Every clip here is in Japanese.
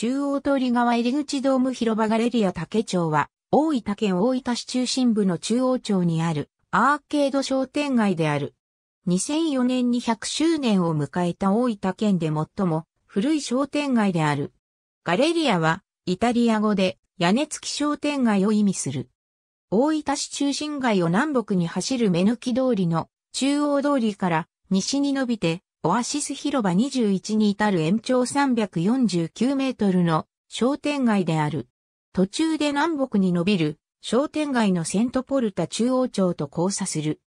中央通り側入口ドーム広場ガレリア竹町は、大分県大分市中心部の中央町にあるアーケード商店街である。2004年に100周年を迎えた大分県で最も古い商店街である。ガレリアはイタリア語で屋根付き商店街を意味する。大分市中心街を南北に走る目抜き通りの中央通りから西に伸びてオアシス広場21に至る延長349メートルの商店街である。途中で南北に伸びる商店街のセントポルタ中央町と交差する。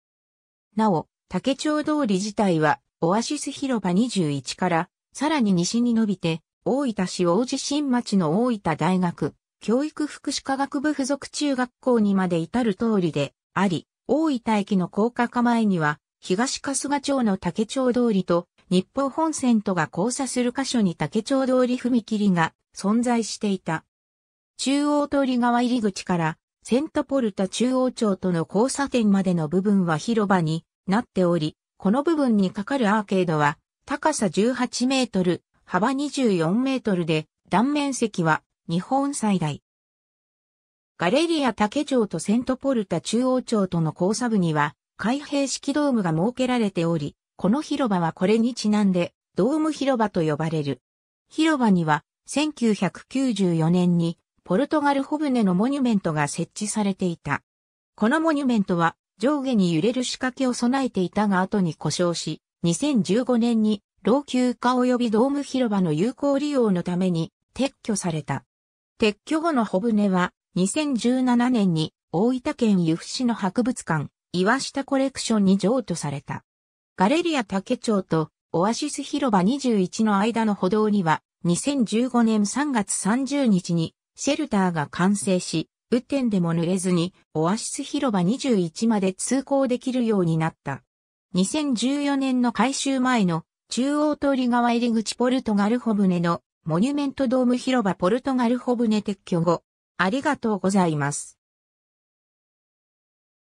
なお、竹町通り自体はオアシス広場21からさらに西に伸びて大分市大地新町の大分大学教育福祉科学部附属中学校にまで至る通りであり、大分駅の高架化前には東春日町の竹町通りと日本本線とが交差する箇所に竹町通り踏切が存在していた。中央通り側入り口からセントポルタ中央町との交差点までの部分は広場になっており、この部分にかかるアーケードは高さ18メートル、幅24メートルで断面積は日本最大。ガレリア竹町とセントポルタ中央町との交差部には開閉式ドームが設けられており、この広場はこれにちなんでドーム広場と呼ばれる。広場には1994年にポルトガルホブネのモニュメントが設置されていた。このモニュメントは上下に揺れる仕掛けを備えていたが後に故障し、2015年に老朽化及びドーム広場の有効利用のために撤去された。撤去後のホブネは2017年に大分県由布市の博物館岩下コレクションに譲渡された。ガレリア竹町とオアシス広場21の間の歩道には2015年3月30日にシェルターが完成し、雨天でも濡れずにオアシス広場21まで通行できるようになった。2014年の改修前の中央通り側入り口ポルトガルホブネのモニュメントドーム広場ポルトガルホブネ撤去後、ありがとうございます。